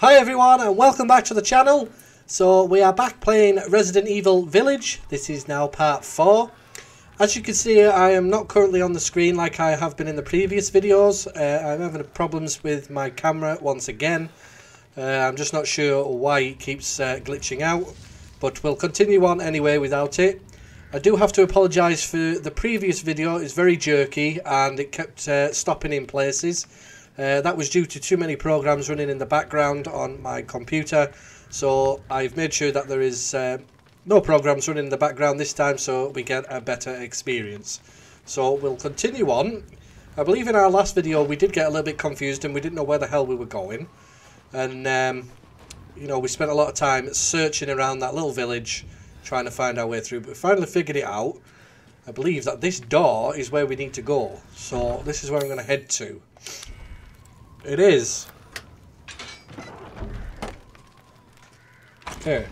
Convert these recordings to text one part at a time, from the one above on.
Hi everyone and welcome back to the channel. So we are back playing Resident Evil Village. This is now part 4. As you can see I am not currently on the screen like I have been in the previous videos. Uh, I'm having problems with my camera once again. Uh, I'm just not sure why it keeps uh, glitching out. But we'll continue on anyway without it. I do have to apologise for the previous video. It's very jerky and it kept uh, stopping in places. Uh, that was due to too many programs running in the background on my computer. So I've made sure that there is uh, no programs running in the background this time so we get a better experience. So we'll continue on. I believe in our last video we did get a little bit confused and we didn't know where the hell we were going. And, um, you know, we spent a lot of time searching around that little village trying to find our way through. But we finally figured it out. I believe that this door is where we need to go. So this is where I'm going to head to. It is. Okay.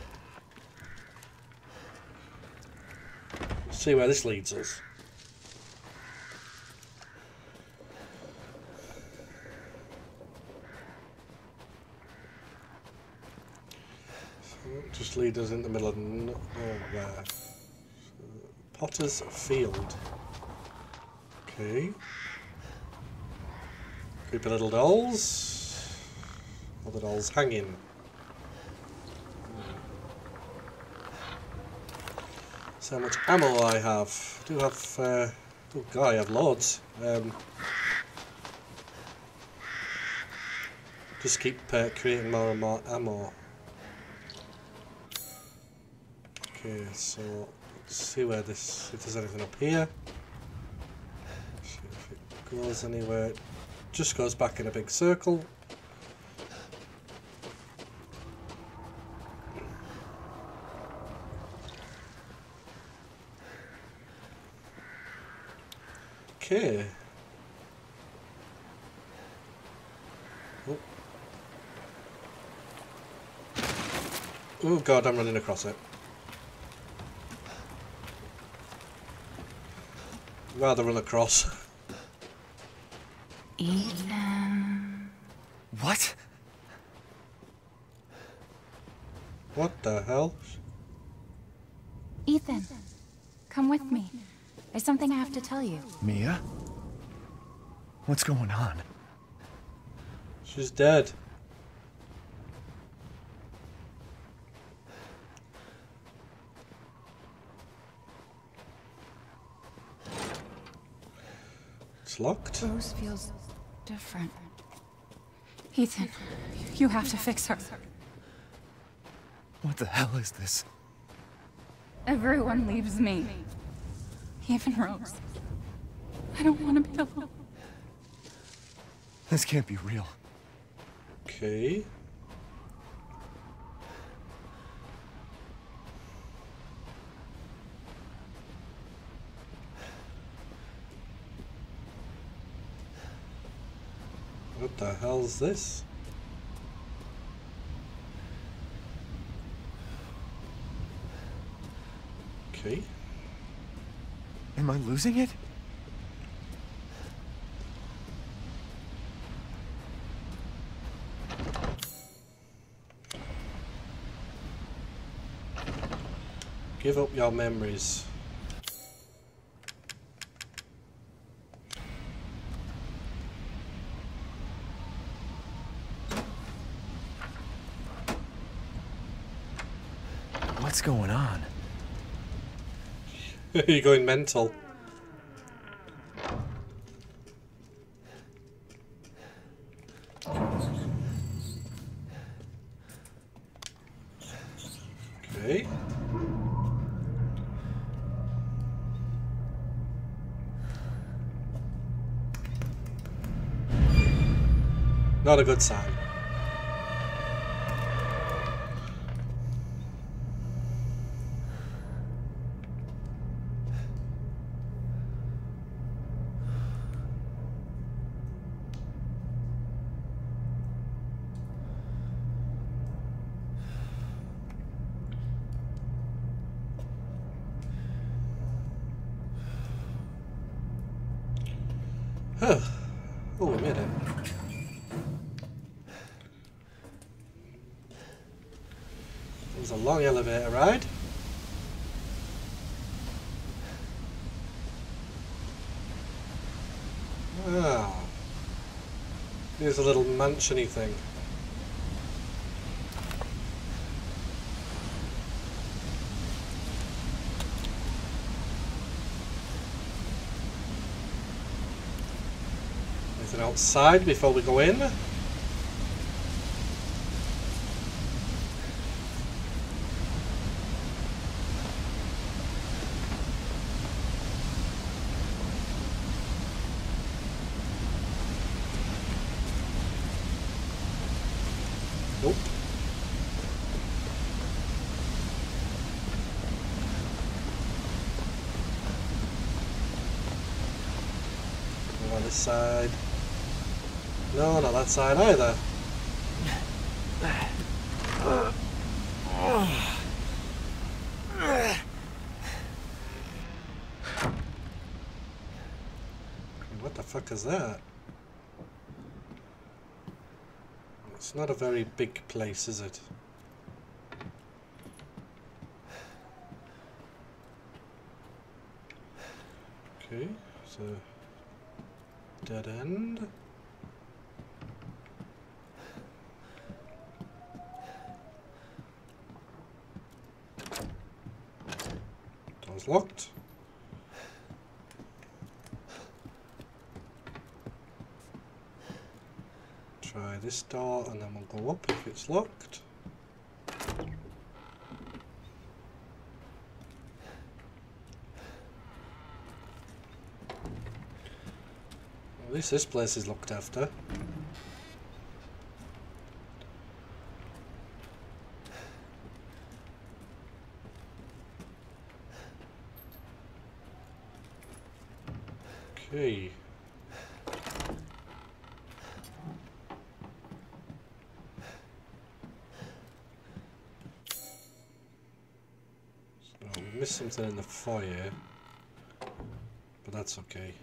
Let's see where this leads us. Just lead us in the middle of nowhere. Uh, Potter's Field. Okay. Creepy little dolls. All the dolls hanging. So much ammo I have. I do have, uh, oh god, I have loads. Um, just keep uh, creating more and more ammo. Okay, so let's see where this, if there's anything up here. See if it goes anywhere. Just goes back in a big circle. Okay. Oh. oh god, I'm running across it. Rather run across. Ethan. What? What the hell? Ethan, come with me. There's something I have to tell you. Mia? What's going on? She's dead. It's locked. Rose feels different. Ethan, you have to fix her. What the hell is this? Everyone leaves me. Even Rose. I don't want to be alone. This can't be real. Okay. What the hell is this? Okay. Am I losing it? Give up your memories. Going on? You're going mental. Okay. Not a good sign. Huh. Oh, we made it. was a elevator. Ah. Here's a little mansiony thing. Anything outside before we go in? Nope. Go on this side. No, not that side either. What the fuck is that? It's not a very big place, is it? Okay, so dead end. Locked. Try this door and then we'll go up if it's locked. At least this place is looked after. Okay. So we in the foyer, but that's okay.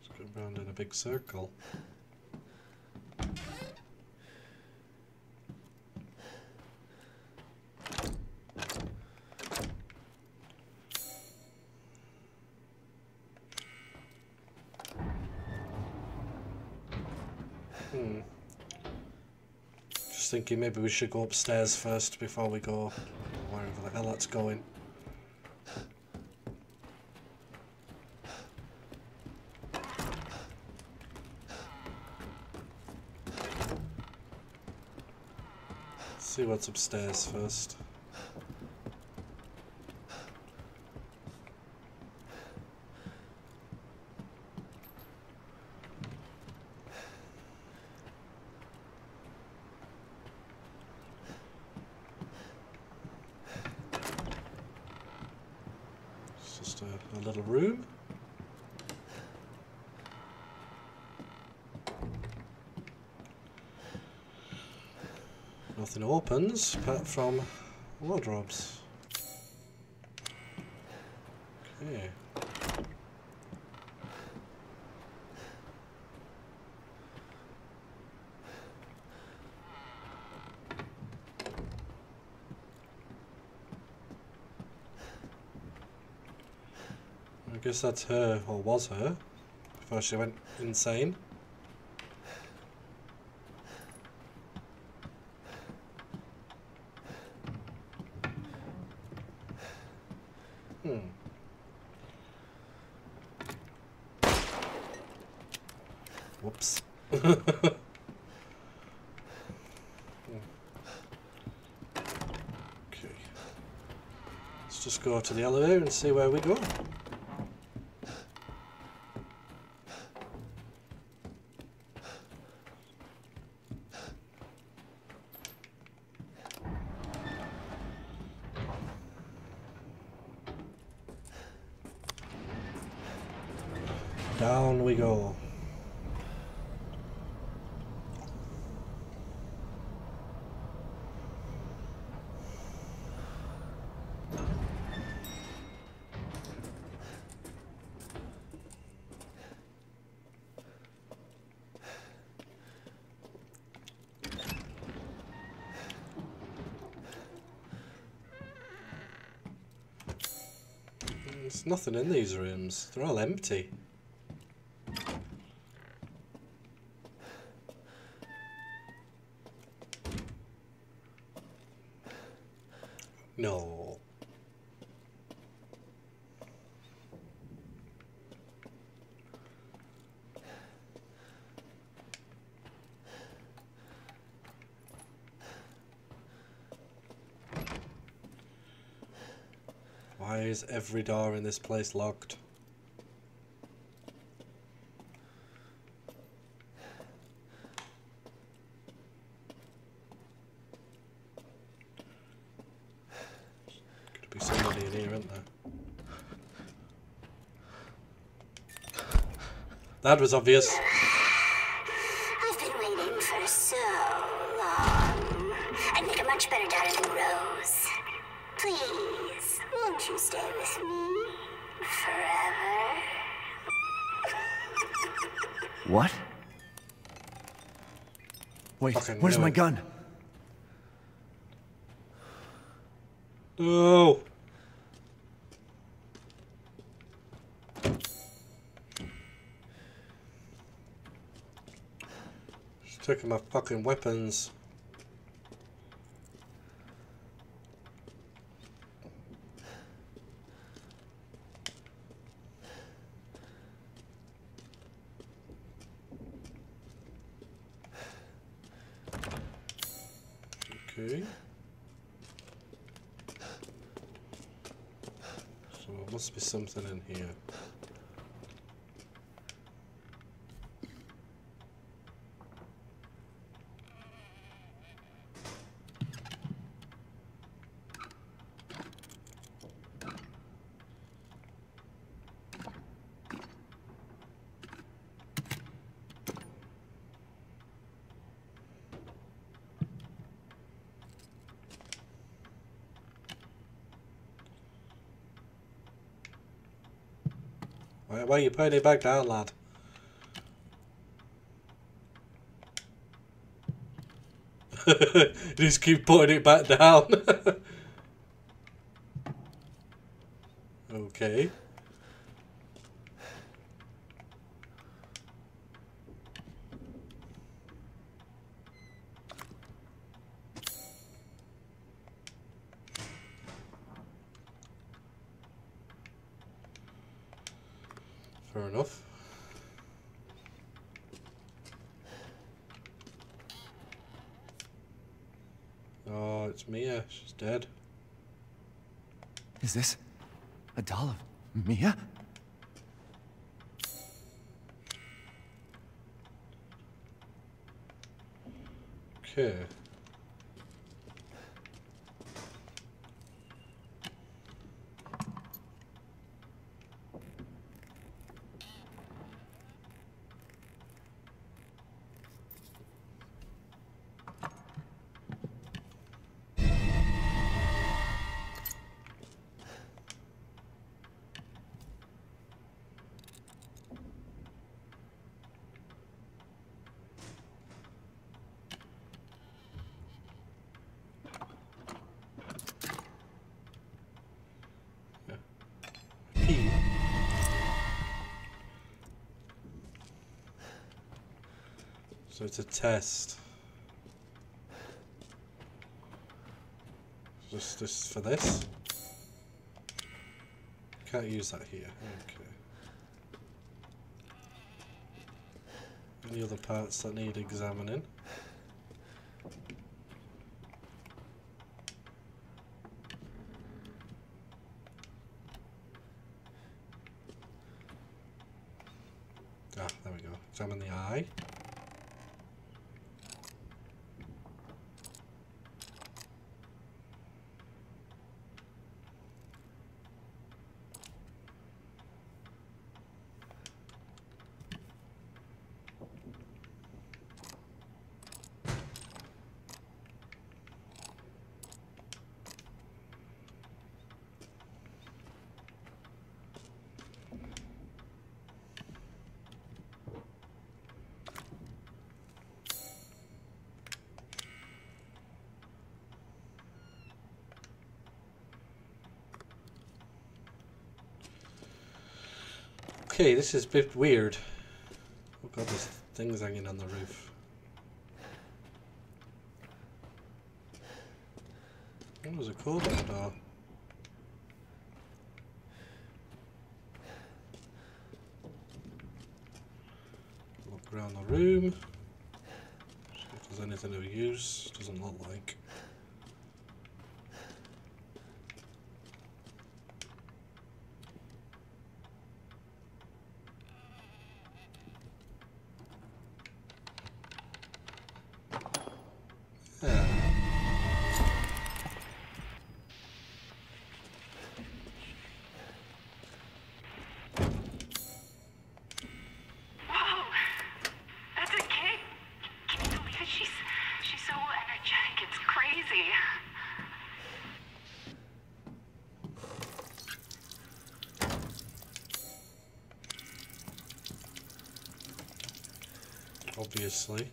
Let's go round in a big circle. Hmm. Just maybe we should go upstairs first before we go wherever the hell that's going. See what's upstairs first. It's just a, a little room. Opens apart from wardrobes. Okay. I guess that's her, or was her, before she went insane. Hmm. Whoops. okay. Let's just go to the elevator and see where we go. Down we go. Nothing in these rooms. They're all empty. No. Why is every door in this place locked? Could be somebody in here, isn't there? That was obvious. Where's my gun? Oh. No. She's taking my fucking weapons. Okay. So there must be something in here. Why, why are you putting it back down, lad? Just keep putting it back down. okay. Fair enough. Oh, it's Mia. She's dead. Is this a doll of Mia? Okay. Key. It's a test. Just this for this. Can't use that here. Okay. Any other parts that need examining? Okay, this is a bit weird. Oh god, there's things hanging on the roof. Oh, there's a the door. Look around the room. See if there's anything of use. Doesn't look like. Yeah. Whoa! That's a kid? Can you believe it? She's she's so energetic. It's crazy. Obviously.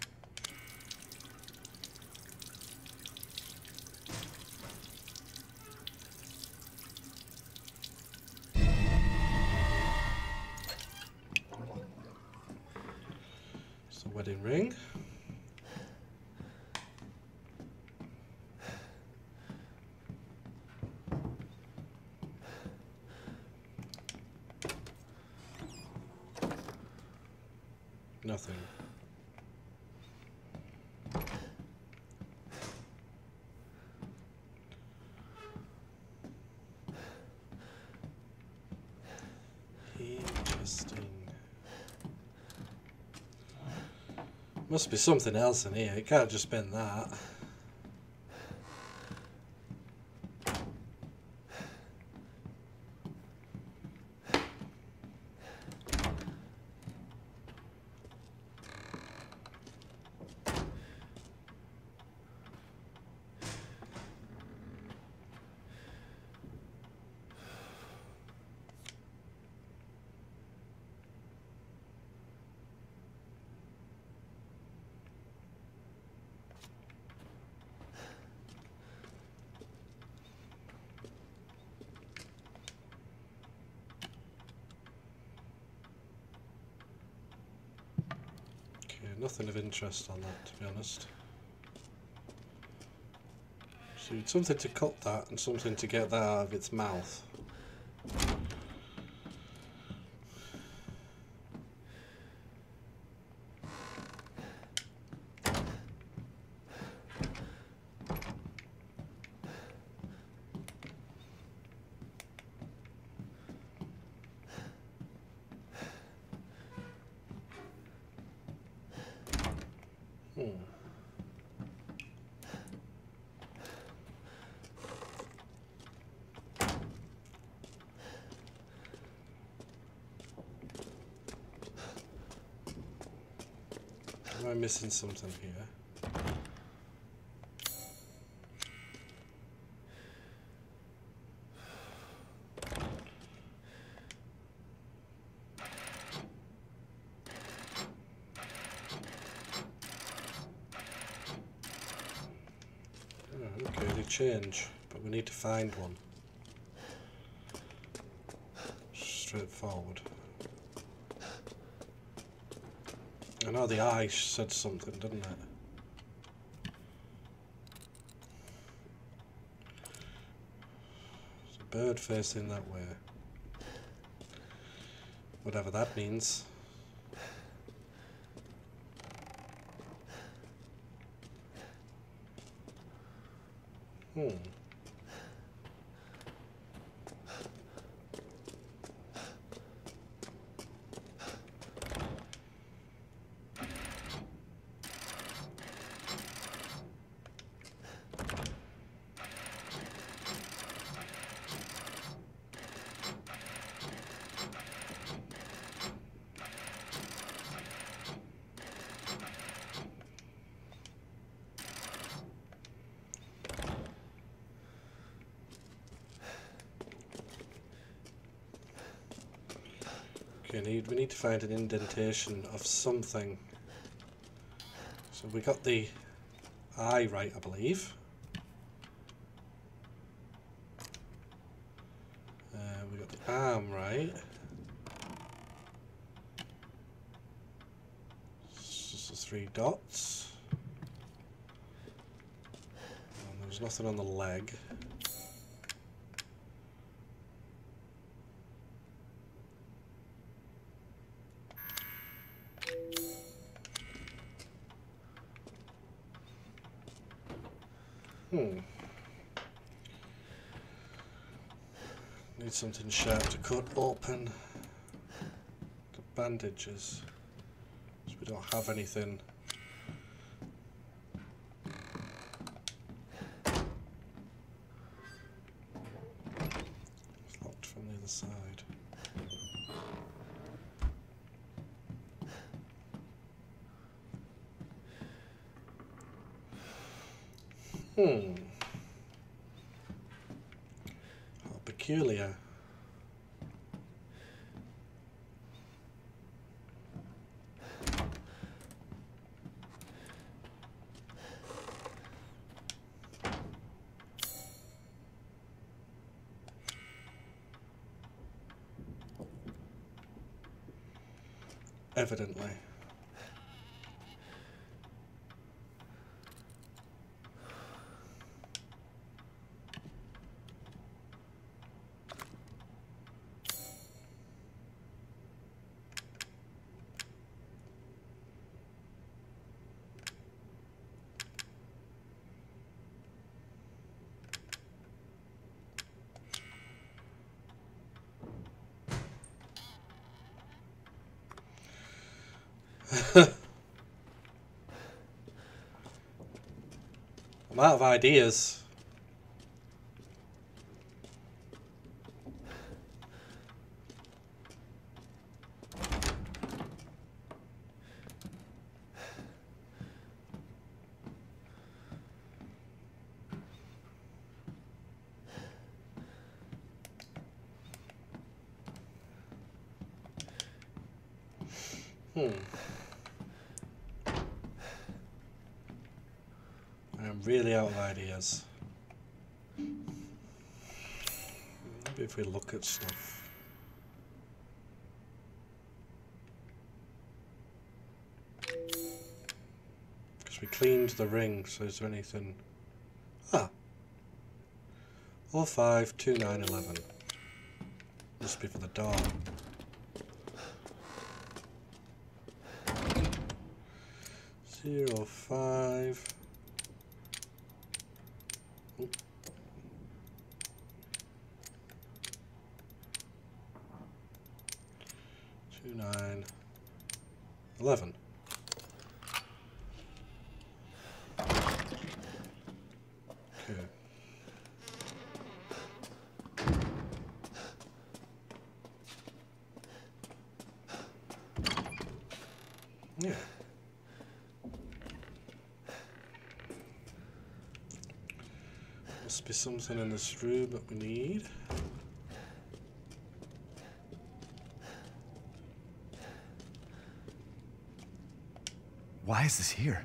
It's the wedding ring. Nothing. Must be something else in here. It can't just been that. Okay, nothing of interest on that, to be honest. So it's something to cut that and something to get that out of its mouth. Hmm. Am I missing something here? Oh, okay, they change, but we need to find one. Straightforward. I know the eye said something, didn't it? There's a bird facing that way. Whatever that means. Okay, need, we need to find an indentation of something. So we got the eye right, I believe. Uh, we got the arm right. This just the three dots. And there's nothing on the leg. Something sharp to cut open the bandages. 'Cause we don't have anything. It's locked from the other side. Hmm. How peculiar. Evidently. I'm out of ideas. Hmm. I'm really out of ideas. Maybe if we look at stuff. Cleaned the ring, so is there anything... Ah. 05 29 11. Must be for the door. Zero five. Two nine eleven. Okay. Yeah. Must be something in this room that we need. Why is this here?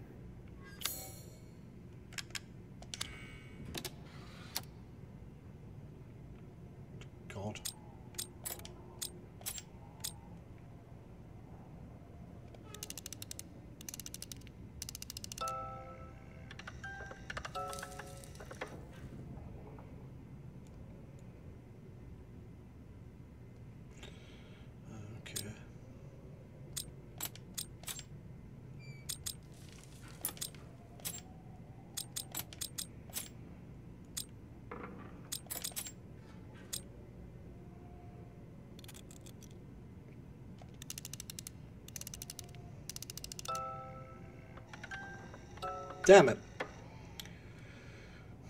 Damn it.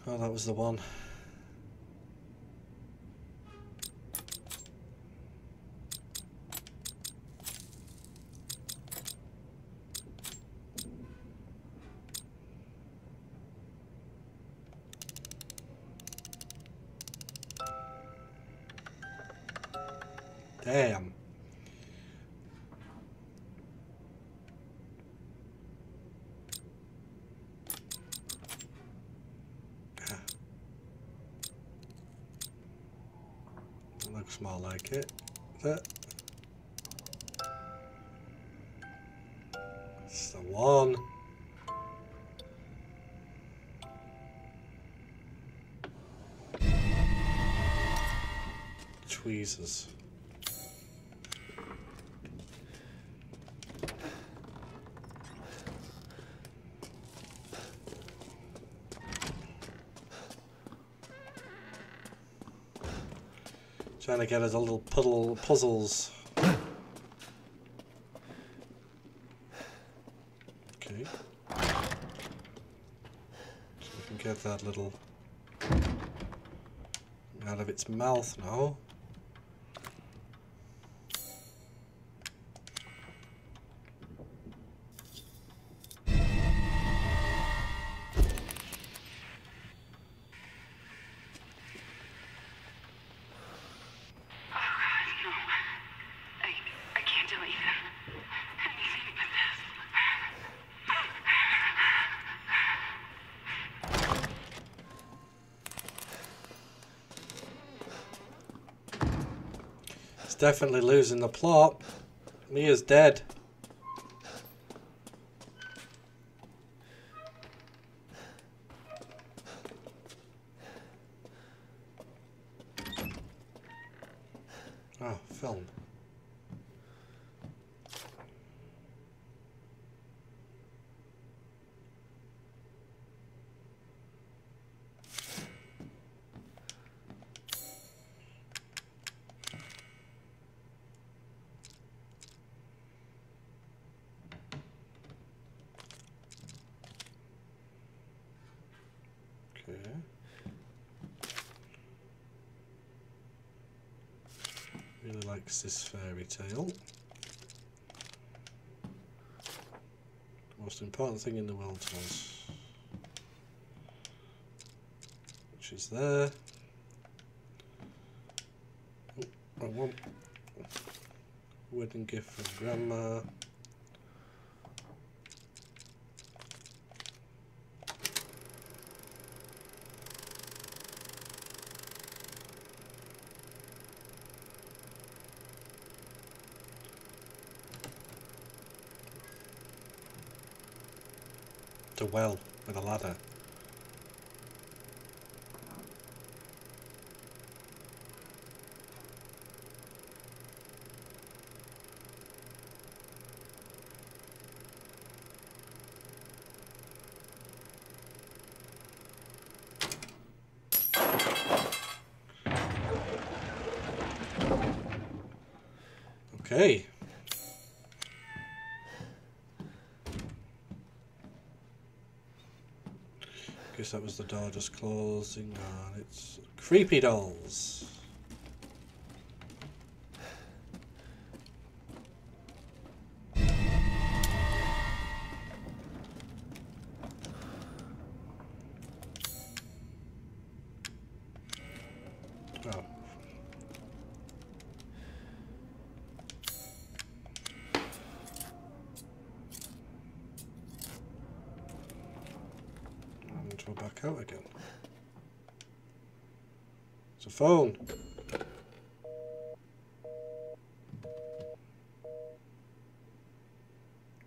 Oh, that was the one. More like it. It? It's the one. Tweezers. Trying to get us a little puddle puzzles. Okay. So we can get that little out of its mouth now. Definitely losing the plot. Mia's dead. Oh, film. Okay. This fairy tale. The most important thing in the world to us. Which is there. Oh, wrong one. Wedding gift from grandma. Well with a ladder. Okay. Guess that was the door just closing on its creepy dolls. Oh. And we're back out again. It's a phone.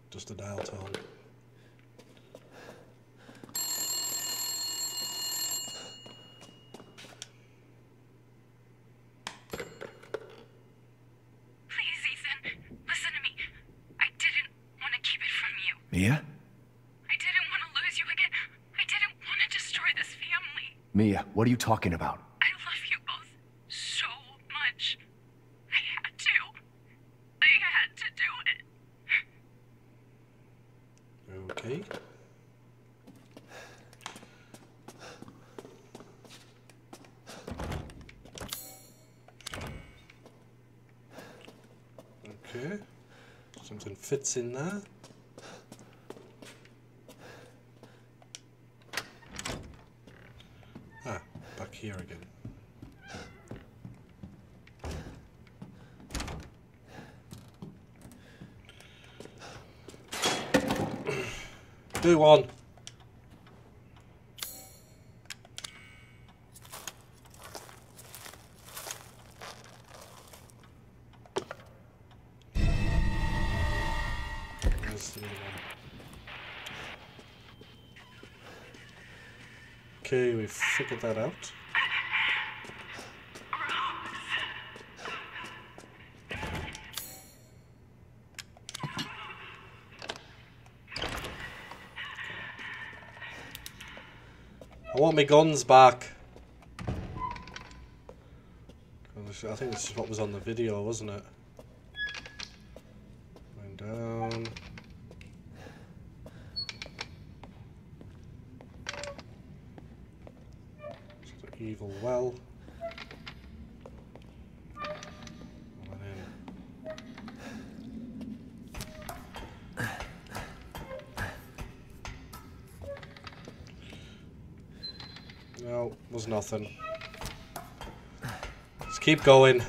Just a dial tone. Please, Ethan, listen to me. I didn't want to keep it from you. Mia? I didn't want to lose you again. I didn't want to destroy this family. Mia, what are you talking about? I love you both so much. I had to. I had to do it. Okay. Okay. Something fits in there. Ah, back here again. Other one. Okay, we've figured that out. I want my guns back. I think this is what was on the video, wasn't it? Keep going.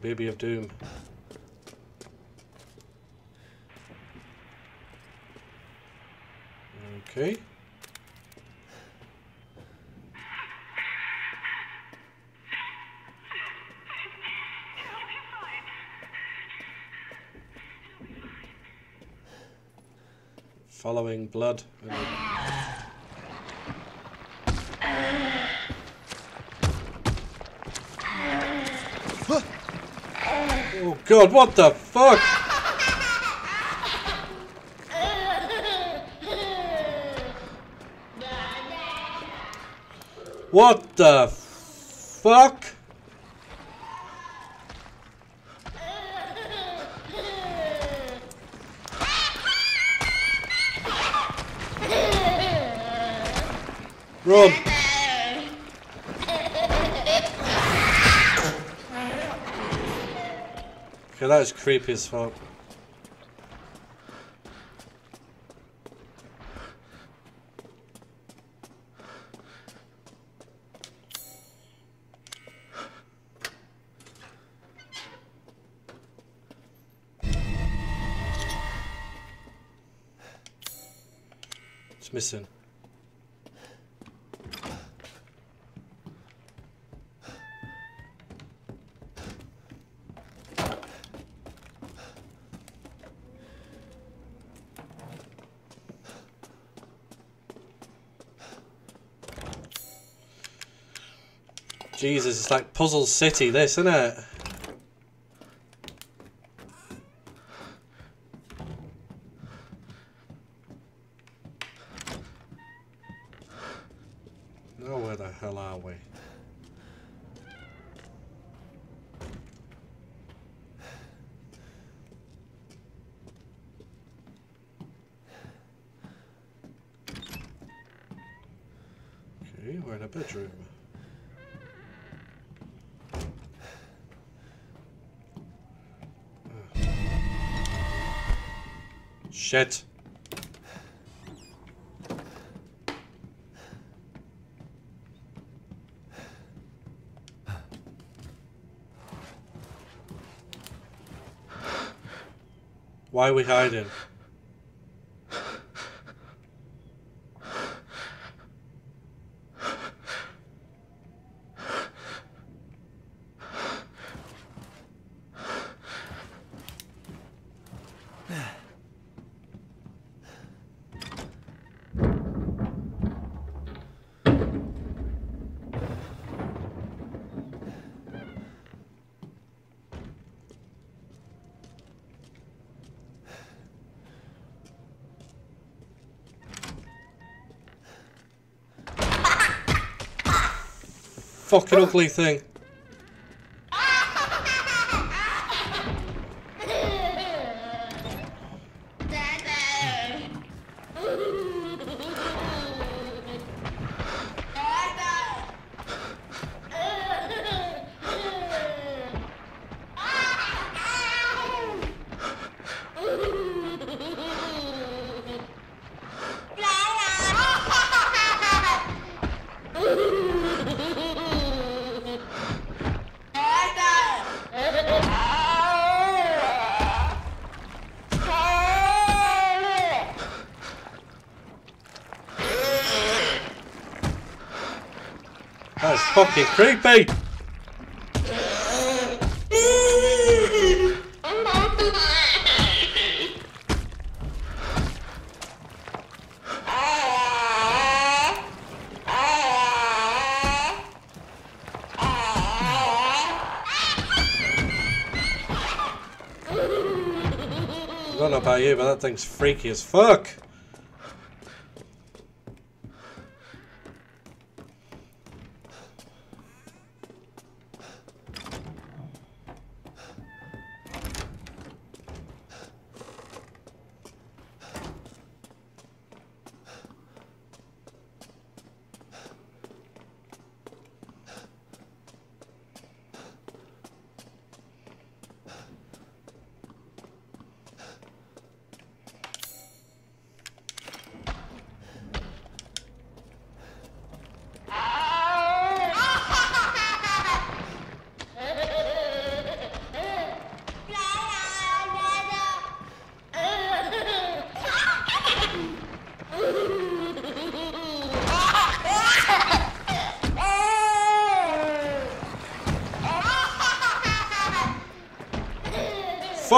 Baby of doom. Okay. Following blood. and then- Oh god, what the fuck? What the fuck? Run! That is creepy as fuck. It's missing. Jesus, it's like Puzzle City, this, isn't it? Now where the hell are we? Okay, we're in a bedroom. Shit. Why are we hiding? Fucking ugly thing. Fucking creepy. I don't know about you, but that thing's freaky as fuck.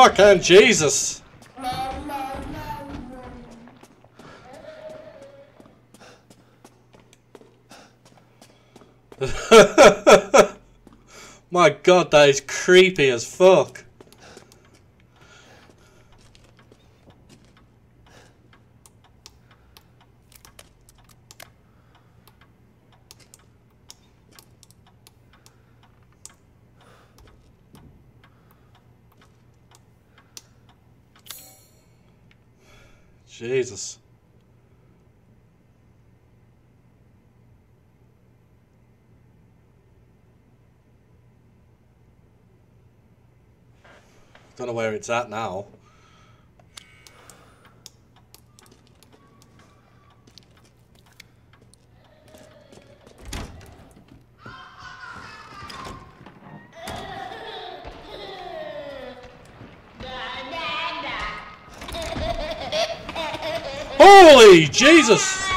Fucking Jesus. My god, that is creepy as fuck. Jesus. Don't know where it's at now. Holy Jesus!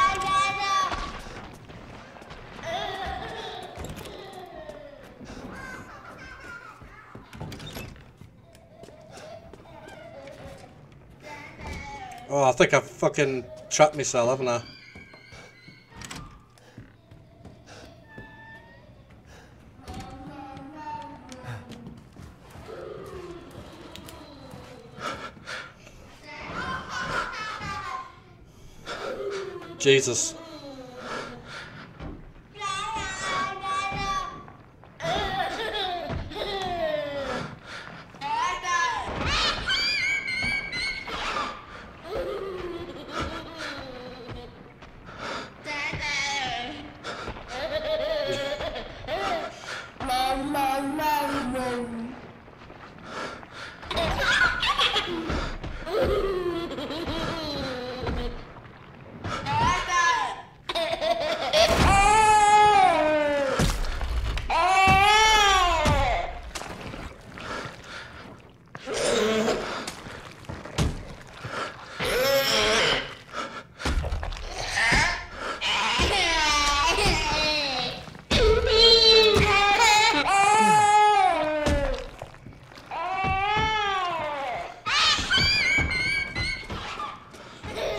Think I've fucking trapped myself, haven't I? Jesus.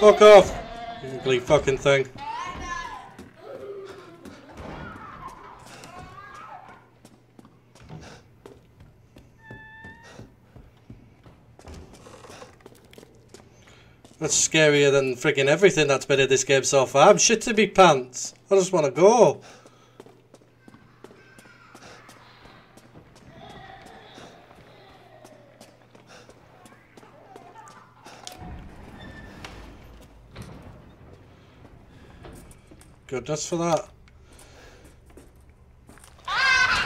Fuck off! You ugly fucking thing. That's scarier than freaking everything that's been in this game so far. I'm shit to be pants. I just want to go. Goodness for that.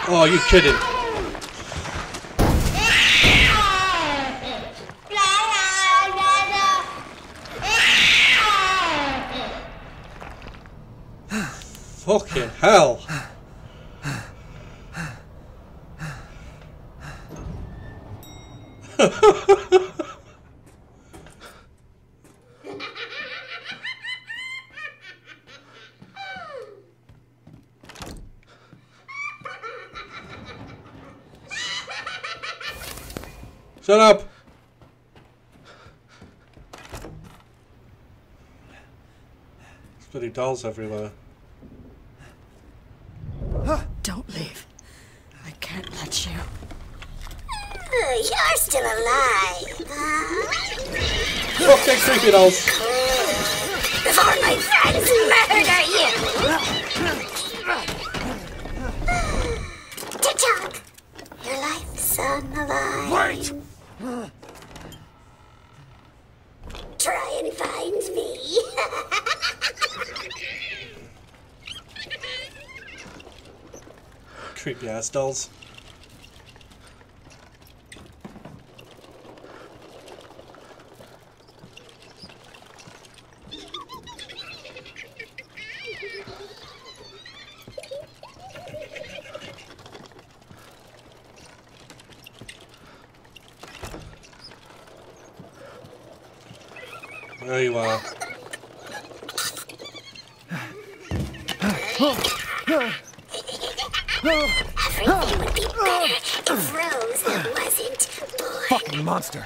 Oh, you kidding? Fucking hell. Shut up! There's bloody dolls everywhere. Don't leave. I can't let you. Uh, You're still alive, huh? Fucking creepy dolls! Before my friends murder you! TikTok! Your life's on the line. Wait! Try and find me. Creepy ass dolls. There you are. Monster.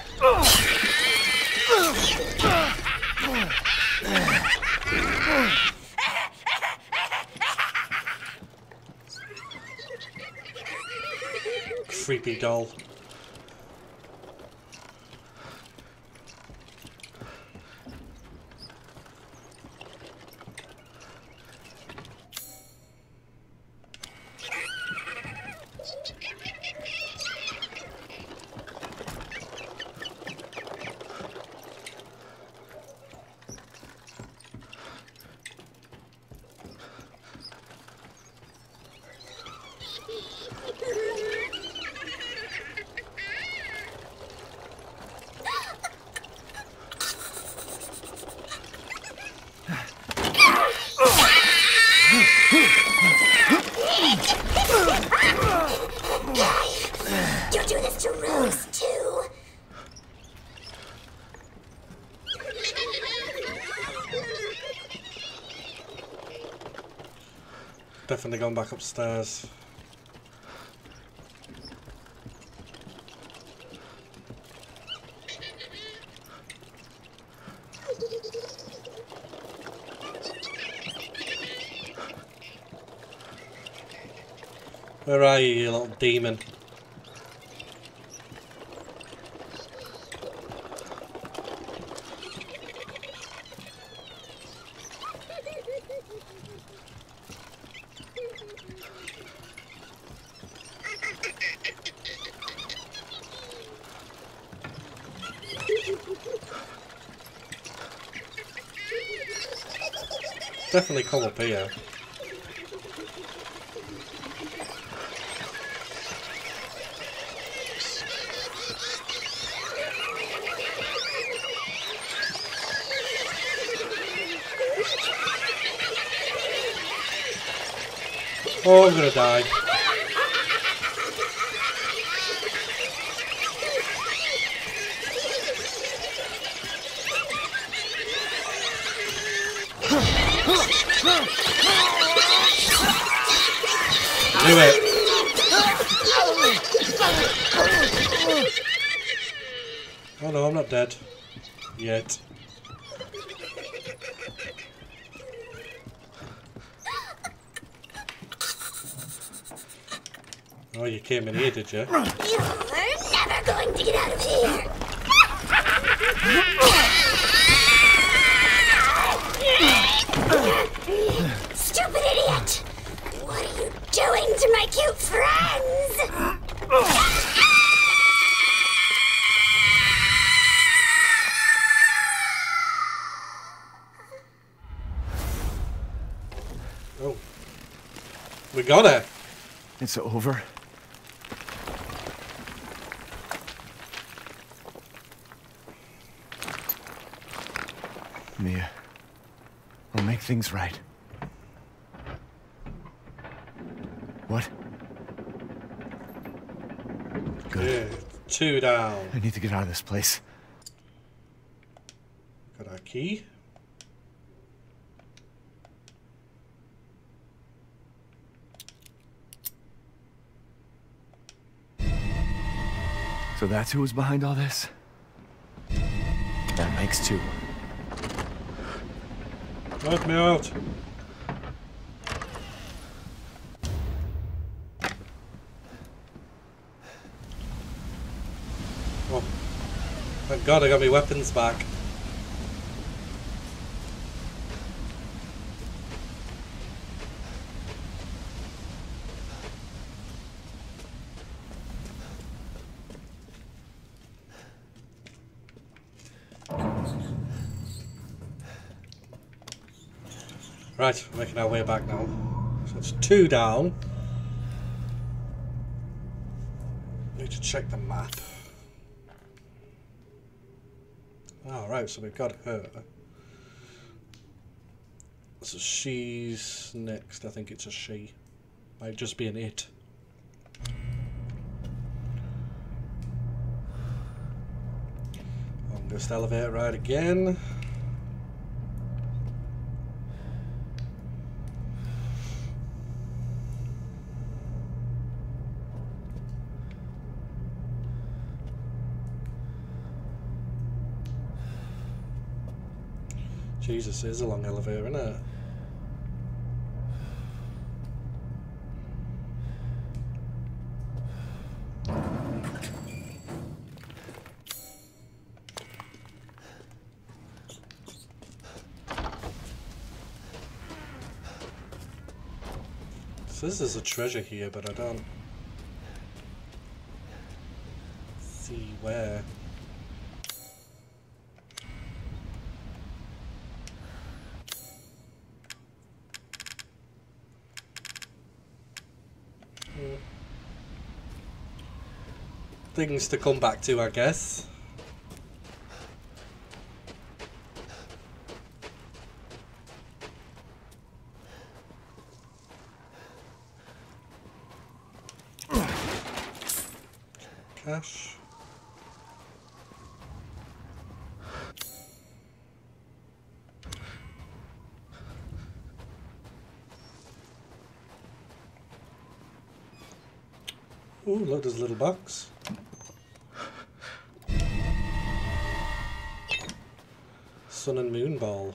Creepy doll. You do this to Rose, too. Definitely going back upstairs. Where are you, you little demon? Come up here. Oh, I'm gonna die. Do it. Oh no, I'm not dead. Yet. Oh, you came in here, did you? You're never going to get out of here. Stupid idiot! What are you doing to my cute friends? Oh. We got it. It's over. Mia, we'll make things right. What? Good. Yeah, two down. I need to get out of this place. Got our key. So that's who was behind all this? That makes two. Let me out. God I got my weapons back. Right, we're making our way back now. So it's two down. Need to check the map. Alright, so we've got her. So she's next. I think it's a she. Might just be an it. Longest elevator ride again. Jesus, it is a long elevator, isn't it? This is a treasure here, but I don't see where. Things to come back to, I guess. Cash. Ooh, look, there's a little box. Sun and Moon Ball.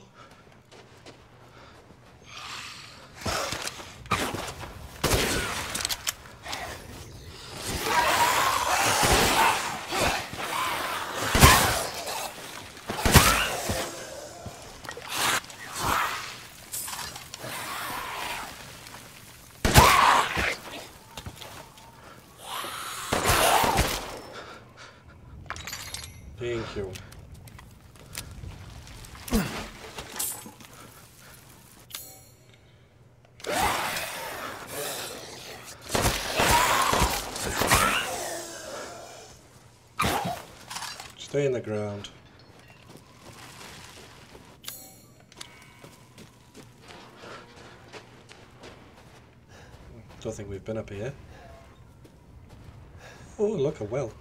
Thank you. Stay in the ground. Don't think we've been up here. Oh, look, a well.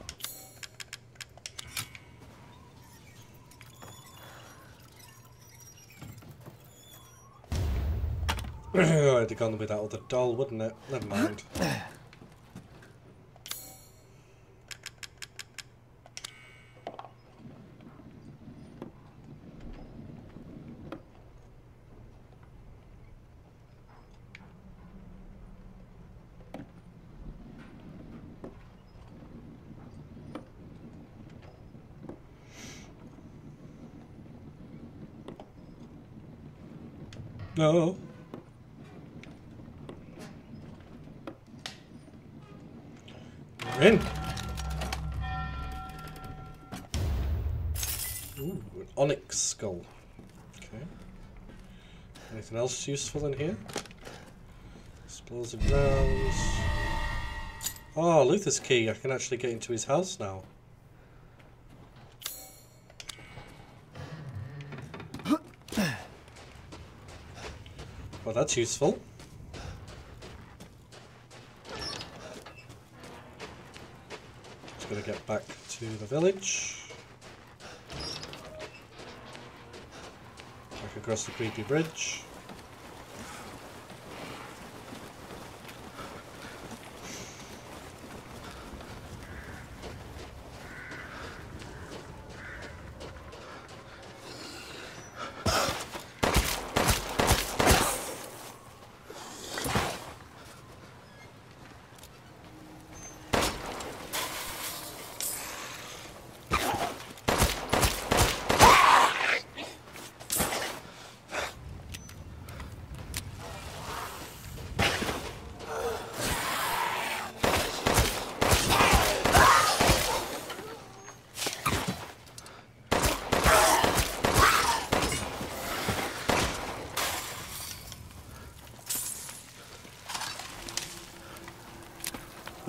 I'd have gone with that other doll, wouldn't it? Never mind. No. We're in. Ooh, an onyx skull. Okay. Anything else useful in here? Explosive rounds. Oh, Luiza's key. I can actually get into his house now. Well, that's useful. Just gotta get back to the village. Back across the creepy bridge.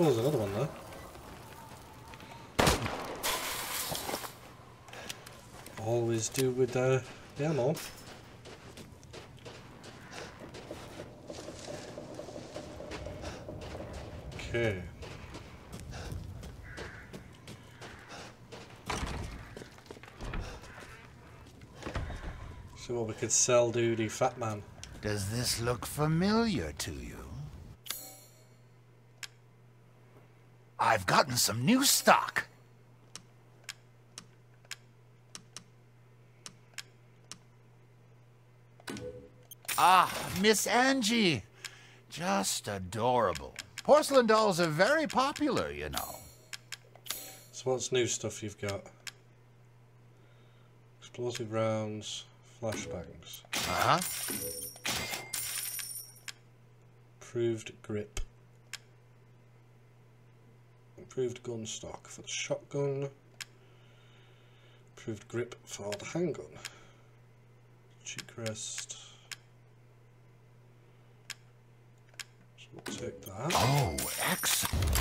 Oh, there's another one there. Always do with uh, ammo. Okay. See what we could sell duty fat man. Does this look familiar to you? I've gotten some new stock. Ah, Miss Angie. Just adorable. Porcelain dolls are very popular, you know. So what's new stuff you've got? Explosive rounds, flashbangs, Uh-huh. improved grip, improved gun stock for the shotgun, improved grip for the handgun, cheek rest. We'll take that. Oh, excellent.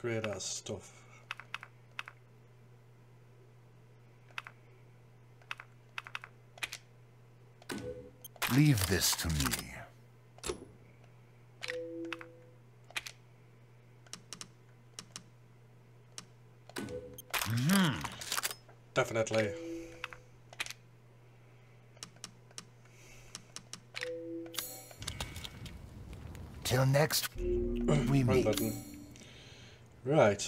upgrade our stuff. Leave this to me. Definitely. Till next we meet. Right.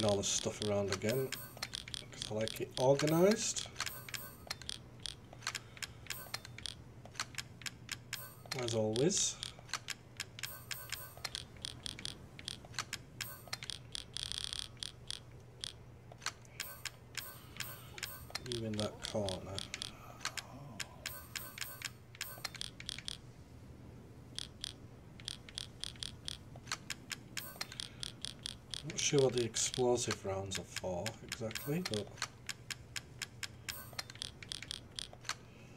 Shifting all the stuff around again. Because I like it organised. As always. Sure what the explosive rounds are for exactly, but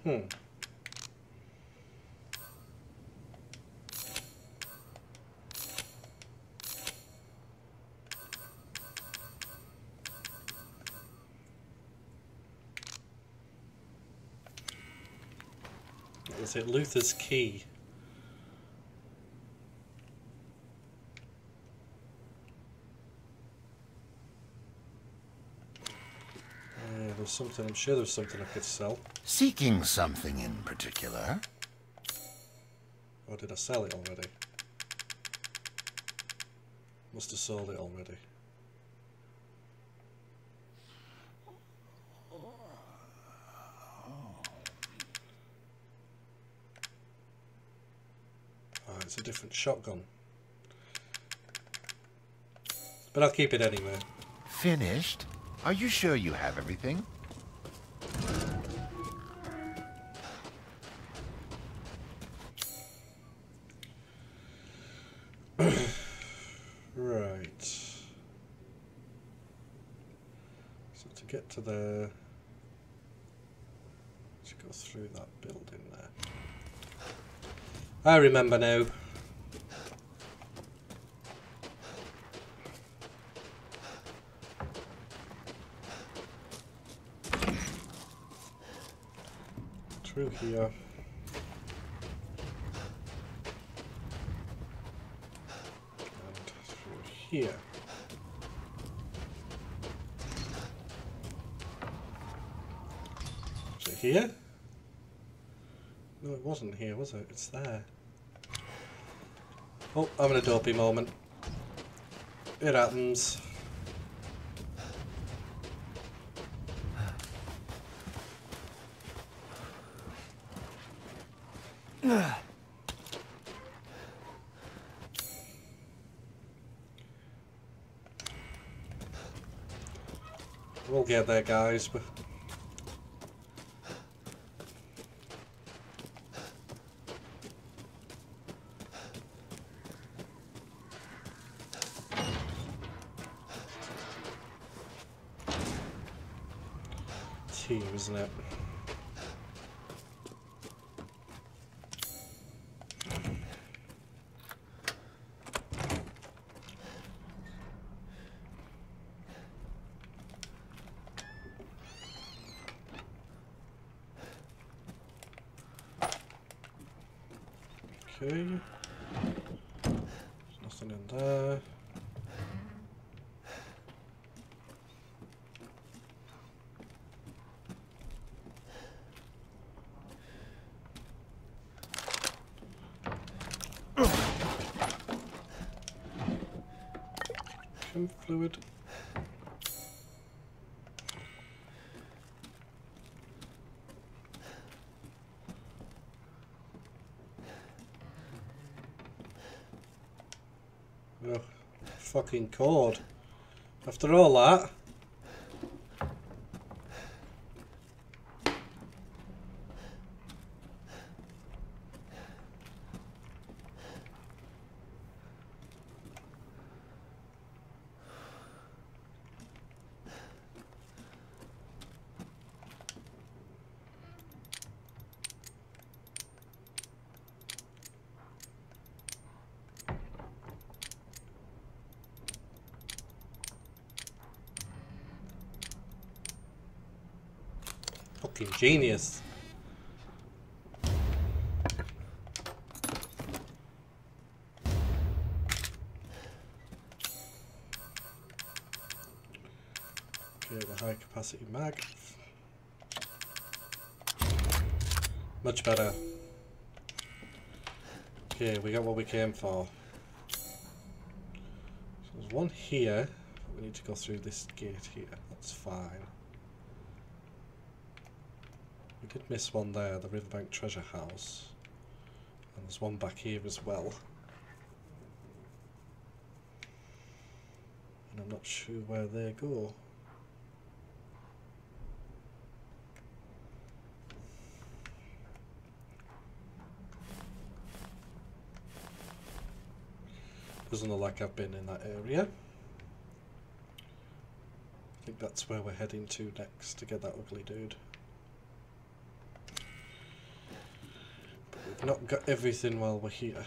hmm. Was it? Luiza's key. Yeah, there's something. I'm sure there's something I could sell. Seeking something in particular? Or did I sell it already? Must have sold it already. Oh, it's a different shotgun. But I'll keep it anyway. Finished? Are you sure you have everything? I remember now. Through here. And through here. It here? No, it wasn't here, was it? It's there. Oh, I'm in a dopey moment. It happens. We'll get there, guys. Fucking cord. After all that. Fucking genius. Okay, the high capacity mag. Much better. Okay, we got what we came for. So there's one here. We need to go through this gate here. That's fine. Did miss one there, the Riverbank Treasure House. And there's one back here as well. And I'm not sure where they go. Doesn't look like I've been in that area. I think that's where we're heading to next to get that ugly dude. But we've not got everything while we're here.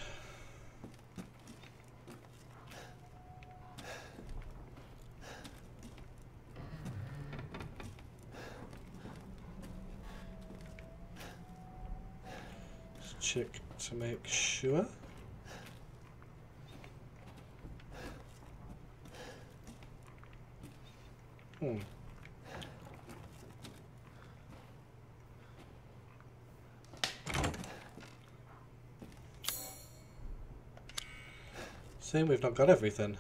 Just check to make sure. Hmm. We've not got everything.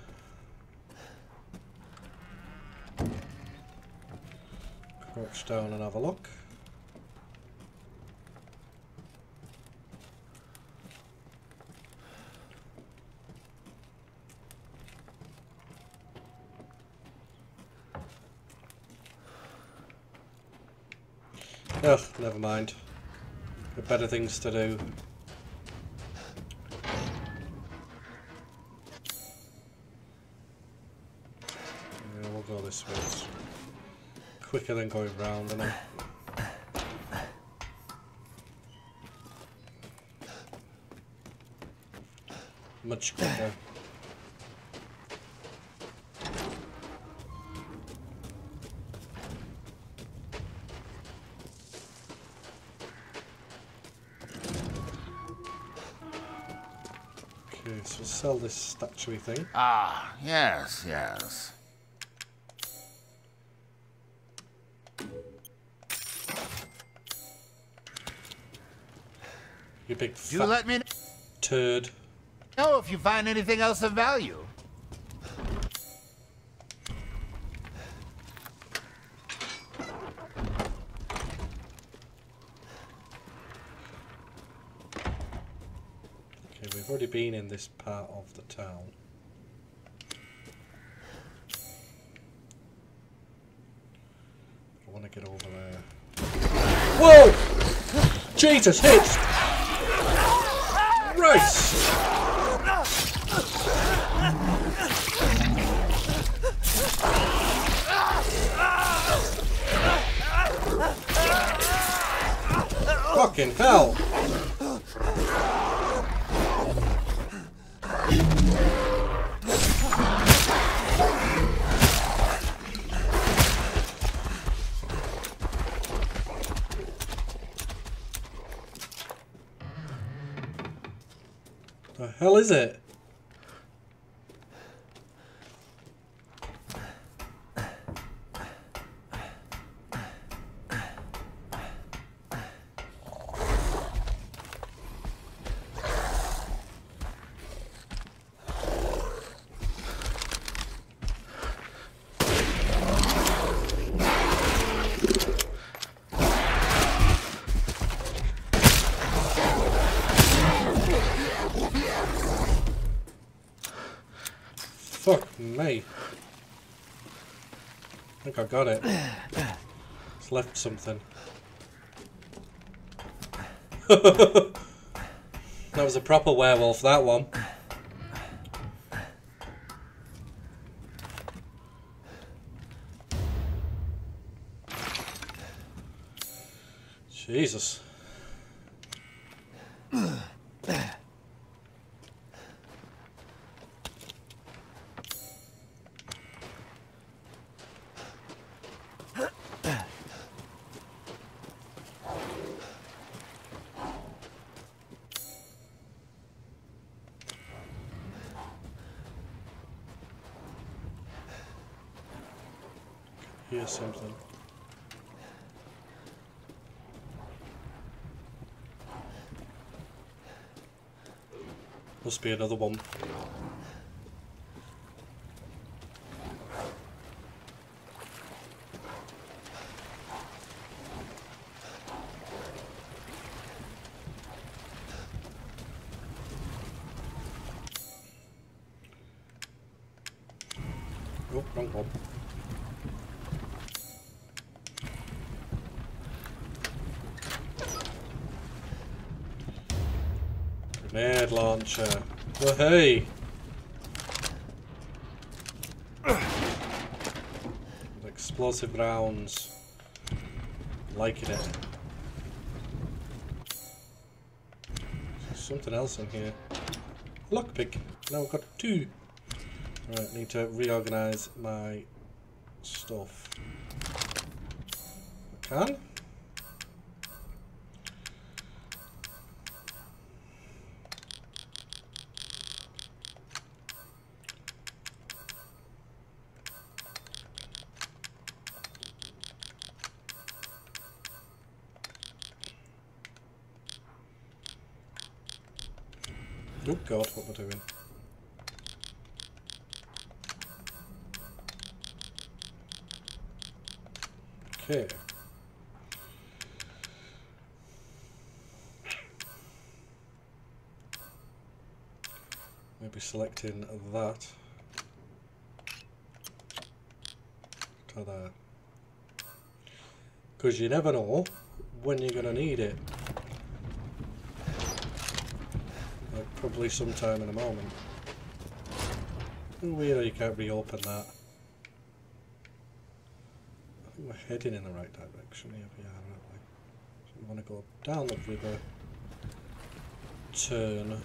Crouch down and have a look. Ugh, never mind. Better things to do. This way. It's quicker than going round, isn't it? Much quicker. Okay, so sell this statuary thing. Ah, yes, yes. You big Do fat let me turd. know if you find anything else of value. Okay, we've already been in this part of the town. I want to get over there. Whoa! Jesus, hits! Right! Fucking hell! Hell is it? Fuck me. I think I got it. It's left something. that was a proper werewolf, that one. Jesus. Here's something. Must be another one. Oh, wrong one. Grenade launcher. Oh, hey! Explosive rounds. Liking it. Something else in here. Lockpick. Now I've got two. Right, need to reorganize my stuff. I can. Oh god, what am I doing? Okay. Maybe selecting that. There. Because you never know when you're going to need it. Like probably sometime in a moment. Weird you can't reopen that. I think we're heading in the right direction here, we are, aren't we? So we want to go down the river, turn.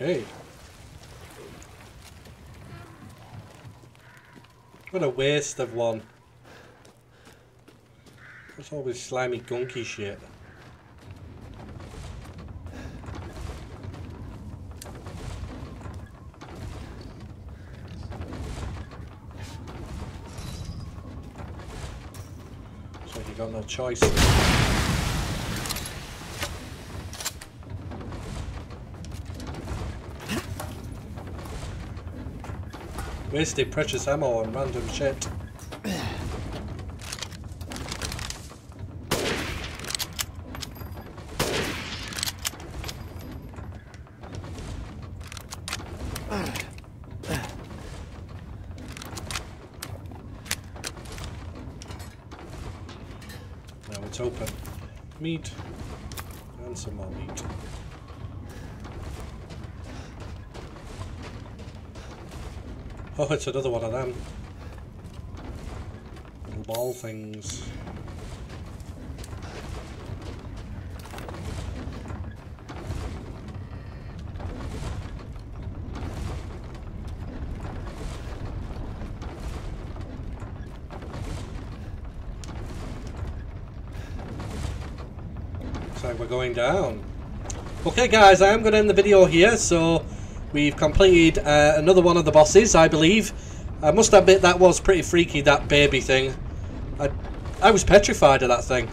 Okay. What a waste of one. What's all this slimy gunky shit? So you got no choice. Wasted precious ammo on random shit. Now it's open. Meat. And some more meat. Oh, it's another one of them. Little ball things. Looks like we're going down. Okay guys, I am going to end the video here, so we've completed uh, another one of the bosses, I believe. I must admit that was pretty freaky, that baby thing. I, I was petrified of that thing.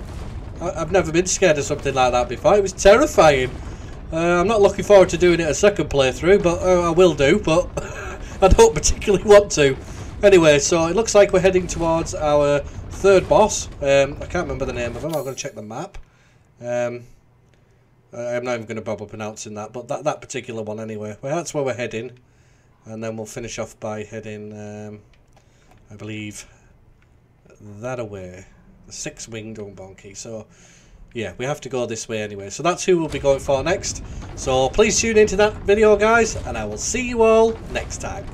I, I've never been scared of something like that before. It was terrifying. Uh, I'm not looking forward to doing it a second playthrough, but uh, I will do, but I don't particularly want to. Anyway, so it looks like we're heading towards our third boss. Um, I can't remember the name of him. I'm going to check the map. Um, I- I'm not even going to bother pronouncing that, but that, that particular one anyway. Well, that's where we're heading. And then we'll finish off by heading, um, I believe, that away. The six-winged Unbonky. So, yeah, we have to go this way anyway. So that's who we'll be going for next. So please tune into that video, guys, and I will see you all next time.